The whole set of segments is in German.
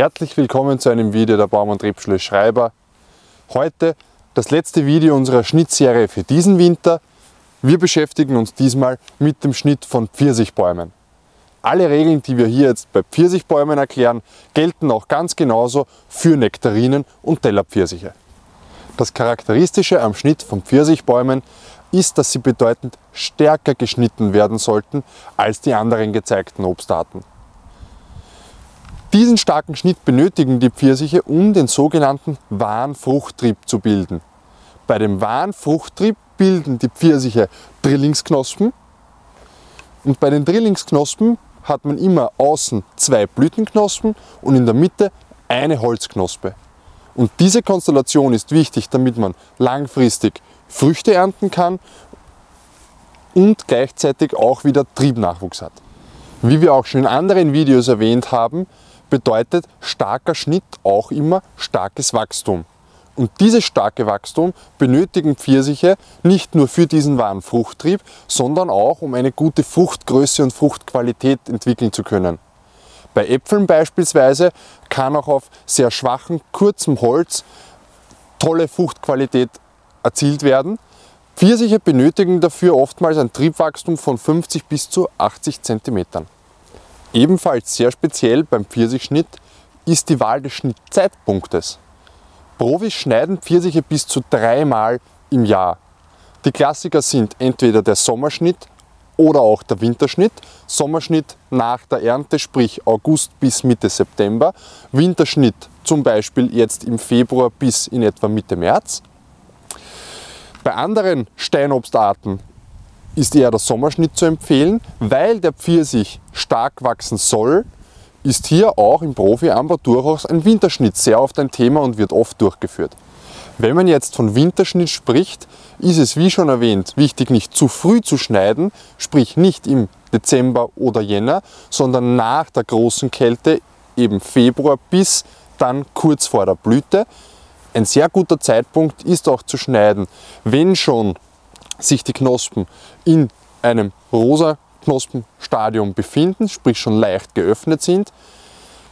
Herzlich willkommen zu einem Video der Baum- und Rebschule Schreiber. Heute das letzte Video unserer Schnittserie für diesen Winter. Wir beschäftigen uns diesmal mit dem Schnitt von Pfirsichbäumen. Alle Regeln, die wir hier jetzt bei Pfirsichbäumen erklären, gelten auch ganz genauso für Nektarinen und Tellerpfirsiche. Das Charakteristische am Schnitt von Pfirsichbäumen ist, dass sie bedeutend stärker geschnitten werden sollten als die anderen gezeigten Obstarten. Diesen starken Schnitt benötigen die Pfirsiche, um den sogenannten wahren Fruchttrieb zu bilden. Bei dem wahren Fruchttrieb bilden die Pfirsiche Drillingsknospen und bei den Drillingsknospen hat man immer außen zwei Blütenknospen und in der Mitte eine Holzknospe. Und diese Konstellation ist wichtig, damit man langfristig Früchte ernten kann und gleichzeitig auch wieder Triebnachwuchs hat. Wie wir auch schon in anderen Videos erwähnt haben, bedeutet starker Schnitt auch immer starkes Wachstum. Und dieses starke Wachstum benötigen Pfirsiche nicht nur für diesen wahren Fruchttrieb, sondern auch, um eine gute Fruchtgröße und Fruchtqualität entwickeln zu können. Bei Äpfeln beispielsweise kann auch auf sehr schwachem, kurzem Holz tolle Fruchtqualität erzielt werden. Pfirsiche benötigen dafür oftmals ein Triebwachstum von 50 bis zu 80 cm. Ebenfalls sehr speziell beim Pfirsichschnitt ist die Wahl des Schnittzeitpunktes. Profis schneiden Pfirsiche bis zu dreimal im Jahr. Die Klassiker sind entweder der Sommerschnitt oder auch der Winterschnitt. Sommerschnitt nach der Ernte, sprich August bis Mitte September. Winterschnitt zum Beispiel jetzt im Februar bis in etwa Mitte März. Bei anderen Steinobstarten ist eher der Sommerschnitt zu empfehlen, weil der Pfirsich stark wachsen soll, ist hier auch im Profi-Anbau durchaus ein Winterschnitt sehr oft ein Thema und wird oft durchgeführt. Wenn man jetzt von Winterschnitt spricht, ist es wie schon erwähnt wichtig, nicht zu früh zu schneiden, sprich nicht im Dezember oder Jänner, sondern nach der großen Kälte, eben Februar bis dann kurz vor der Blüte. Ein sehr guter Zeitpunkt ist auch zu schneiden, wenn schon sich die Knospen in einem rosa Knospenstadium befinden, sprich schon leicht geöffnet sind.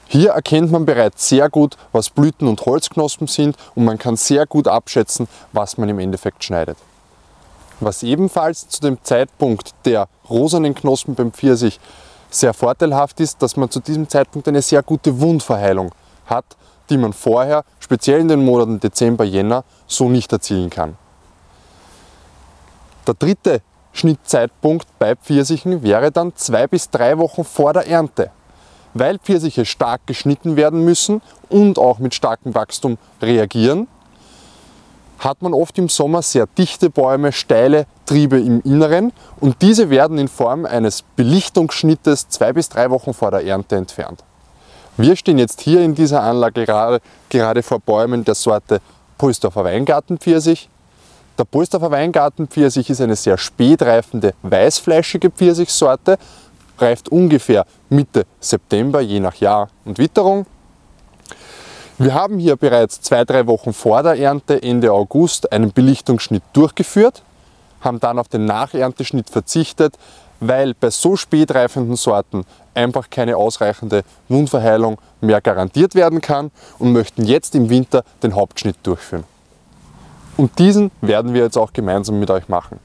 Hier erkennt man bereits sehr gut, was Blüten- und Holzknospen sind und man kann sehr gut abschätzen, was man im Endeffekt schneidet. Was ebenfalls zu dem Zeitpunkt der rosanen Knospen beim Pfirsich sehr vorteilhaft ist, dass man zu diesem Zeitpunkt eine sehr gute Wundverheilung hat, die man vorher, speziell in den Monaten Dezember, Jänner, so nicht erzielen kann. Der dritte Schnittzeitpunkt bei Pfirsichen wäre dann zwei bis drei Wochen vor der Ernte. Weil Pfirsiche stark geschnitten werden müssen und auch mit starkem Wachstum reagieren, hat man oft im Sommer sehr dichte Bäume, steile Triebe im Inneren und diese werden in Form eines Belichtungsschnittes zwei bis drei Wochen vor der Ernte entfernt. Wir stehen jetzt hier in dieser Anlage gerade, gerade vor Bäumen der Sorte Pulsdorfer Weingartenpfirsich. Der Polsdorfer Weingartenpfirsich ist eine sehr spätreifende, weißfleischige Pfirsichsorte, reift ungefähr Mitte September, je nach Jahr und Witterung. Wir haben hier bereits zwei, drei Wochen vor der Ernte, Ende August, einen Belichtungsschnitt durchgeführt, haben dann auf den Nachernteschnitt verzichtet, weil bei so spätreifenden Sorten einfach keine ausreichende Wundverheilung mehr garantiert werden kann und möchten jetzt im Winter den Hauptschnitt durchführen. Und diesen werden wir jetzt auch gemeinsam mit euch machen.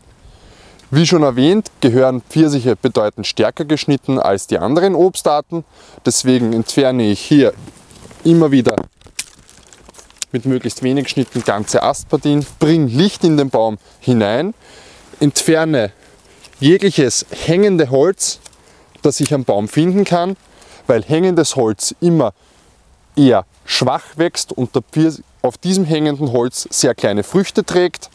Wie schon erwähnt, gehören Pfirsiche bedeutend stärker geschnitten als die anderen Obstarten. Deswegen entferne ich hier immer wieder mit möglichst wenig Schnitten ganze Astpartien, bringe Licht in den Baum hinein, entferne jegliches hängende Holz, das ich am Baum finden kann, weil hängendes Holz immer eher schwach wächst und Pfirsich auf diesem hängenden Holz sehr kleine Früchte trägt.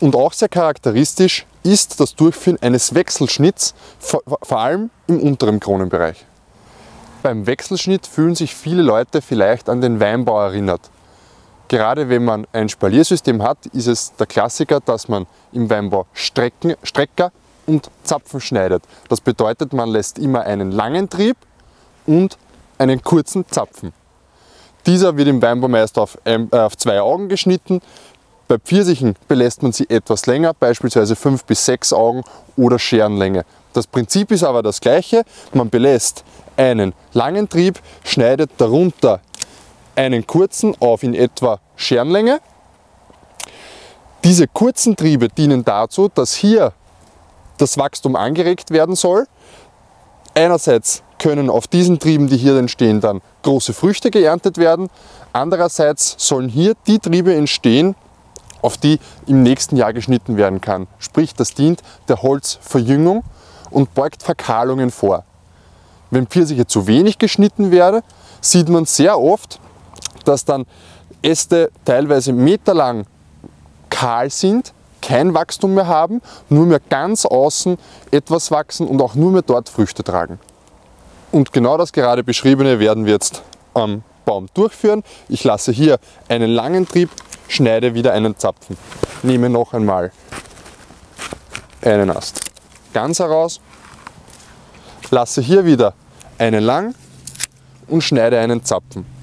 Und auch sehr charakteristisch ist das Durchführen eines Wechselschnitts, vor allem im unteren Kronenbereich. Beim Wechselschnitt fühlen sich viele Leute vielleicht an den Weinbau erinnert. Gerade wenn man ein Spaliersystem hat, ist es der Klassiker, dass man im Weinbau Strecken, Strecker und Zapfen schneidet. Das bedeutet, man lässt immer einen langen Trieb und einen kurzen Zapfen. Dieser wird im Weinbau meist auf, äh, auf zwei Augen geschnitten. Bei Pfirsichen belässt man sie etwas länger, beispielsweise 5 bis 6 Augen oder Scherenlänge. Das Prinzip ist aber das gleiche. Man belässt einen langen Trieb, schneidet darunter einen kurzen auf in etwa Scherenlänge. Diese kurzen Triebe dienen dazu, dass hier das Wachstum angeregt werden soll. Einerseits können auf diesen Trieben, die hier entstehen, dann große Früchte geerntet werden. Andererseits sollen hier die Triebe entstehen, auf die im nächsten Jahr geschnitten werden kann. Sprich, das dient der Holzverjüngung und beugt Verkahlungen vor. Wenn Pfirsiche zu wenig geschnitten werden, sieht man sehr oft, dass dann Äste teilweise meterlang kahl sind, kein Wachstum mehr haben, nur mehr ganz außen etwas wachsen und auch nur mehr dort Früchte tragen. Und genau das gerade beschriebene werden wir jetzt am Baum durchführen. Ich lasse hier einen langen Trieb, schneide wieder einen Zapfen. Nehme noch einmal einen Ast ganz heraus, lasse hier wieder einen lang und schneide einen Zapfen.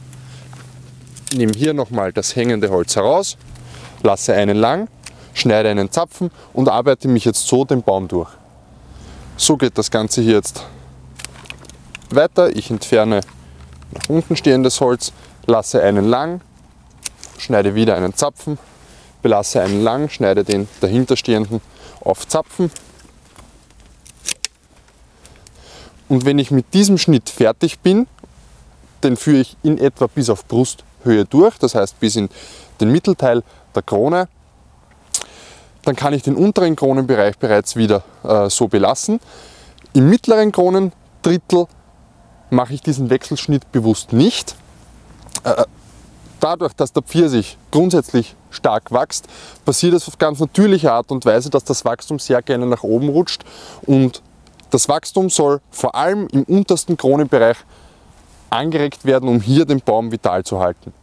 Nehme hier nochmal das hängende Holz heraus, lasse einen lang, schneide einen Zapfen und arbeite mich jetzt so den Baum durch. So geht das Ganze hier jetzt weiter. Ich entferne nach unten stehendes Holz, lasse einen lang, schneide wieder einen Zapfen, belasse einen lang, schneide den dahinterstehenden auf Zapfen. Und wenn ich mit diesem Schnitt fertig bin, den führe ich in etwa bis auf Brusthöhe durch, das heißt bis in den Mittelteil der Krone. Dann kann ich den unteren Kronenbereich bereits wieder äh, so belassen. Im mittleren Kronendrittel mache ich diesen Wechselschnitt bewusst nicht. Äh, dadurch, dass der Pfirsich grundsätzlich stark wächst, passiert es auf ganz natürliche Art und Weise, dass das Wachstum sehr gerne nach oben rutscht und das Wachstum soll vor allem im untersten Kronenbereich angeregt werden, um hier den Baum vital zu halten.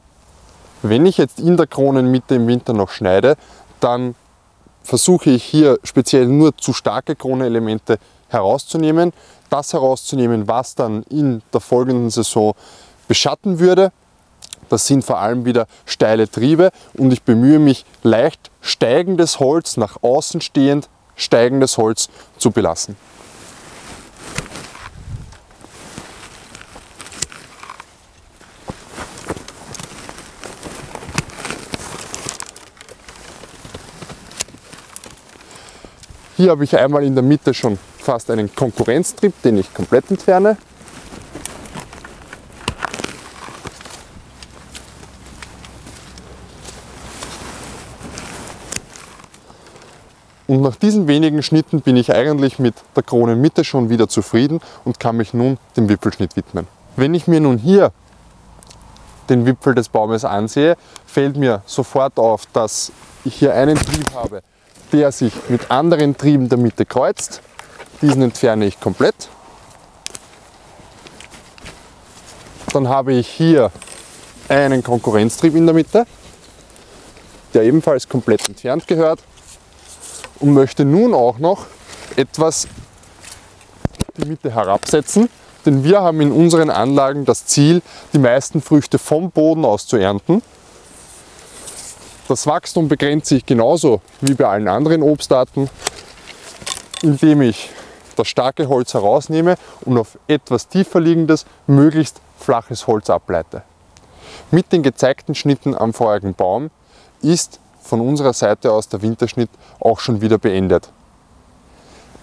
Wenn ich jetzt in der Kronenmitte im Winter noch schneide, dann versuche ich hier speziell nur zu starke Kronenelemente herauszunehmen, das herauszunehmen, was dann in der folgenden Saison beschatten würde. Das sind vor allem wieder steile Triebe und ich bemühe mich leicht steigendes Holz nach außen stehend steigendes Holz zu belassen. Hier habe ich einmal in der Mitte schon fast einen Konkurrenztrieb, den ich komplett entferne. Und nach diesen wenigen Schnitten bin ich eigentlich mit der Kronenmitte schon wieder zufrieden und kann mich nun dem Wipfelschnitt widmen. Wenn ich mir nun hier den Wipfel des Baumes ansehe, fällt mir sofort auf, dass ich hier einen Trieb habe, der sich mit anderen Trieben der Mitte kreuzt. Diesen entferne ich komplett. Dann habe ich hier einen Konkurrenztrieb in der Mitte, der ebenfalls komplett entfernt gehört und möchte nun auch noch etwas die Mitte herabsetzen, denn wir haben in unseren Anlagen das Ziel, die meisten Früchte vom Boden aus zu ernten. Das Wachstum begrenzt sich genauso wie bei allen anderen Obstarten, indem ich das starke Holz herausnehme und auf etwas tiefer liegendes, möglichst flaches Holz ableite. Mit den gezeigten Schnitten am vorigen Baum ist von unserer Seite aus der Winterschnitt auch schon wieder beendet.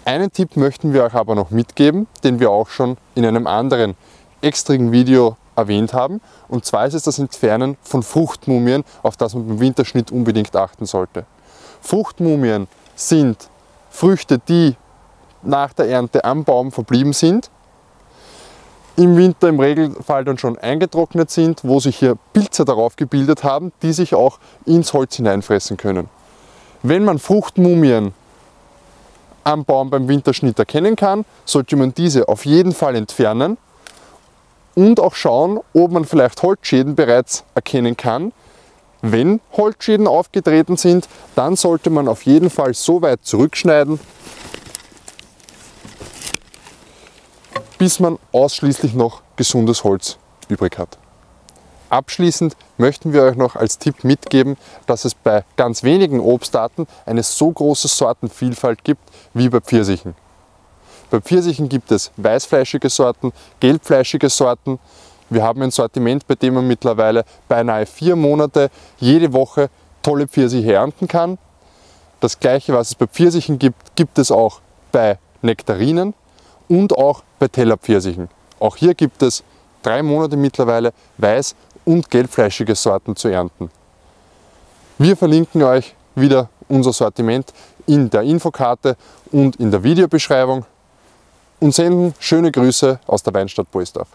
Einen Tipp möchten wir euch aber noch mitgeben, den wir auch schon in einem anderen extrigen Video erwähnt haben. Und zwar ist es das Entfernen von Fruchtmumien, auf das man beim Winterschnitt unbedingt achten sollte. Fruchtmumien sind Früchte, die nach der Ernte am Baum verblieben sind, im Winter im Regelfall dann schon eingetrocknet sind, wo sich hier Pilze darauf gebildet haben, die sich auch ins Holz hineinfressen können. Wenn man Fruchtmumien am Baum beim Winterschnitt erkennen kann, sollte man diese auf jeden Fall entfernen und auch schauen, ob man vielleicht Holzschäden bereits erkennen kann. Wenn Holzschäden aufgetreten sind, dann sollte man auf jeden Fall so weit zurückschneiden, bis man ausschließlich noch gesundes Holz übrig hat. Abschließend möchten wir euch noch als Tipp mitgeben, dass es bei ganz wenigen Obstarten eine so große Sortenvielfalt gibt wie bei Pfirsichen. Bei Pfirsichen gibt es weißfleischige Sorten, gelbfleischige Sorten. Wir haben ein Sortiment, bei dem man mittlerweile beinahe vier Monate jede Woche tolle Pfirsiche ernten kann. Das gleiche, was es bei Pfirsichen gibt, gibt es auch bei Nektarinen und auch bei Tellerpfirsichen. Auch hier gibt es drei Monate mittlerweile weiß- und gelbfleischige Sorten zu ernten. Wir verlinken euch wieder unser Sortiment in der Infokarte und in der Videobeschreibung und senden schöne Grüße aus der Weinstadt Boisdorf.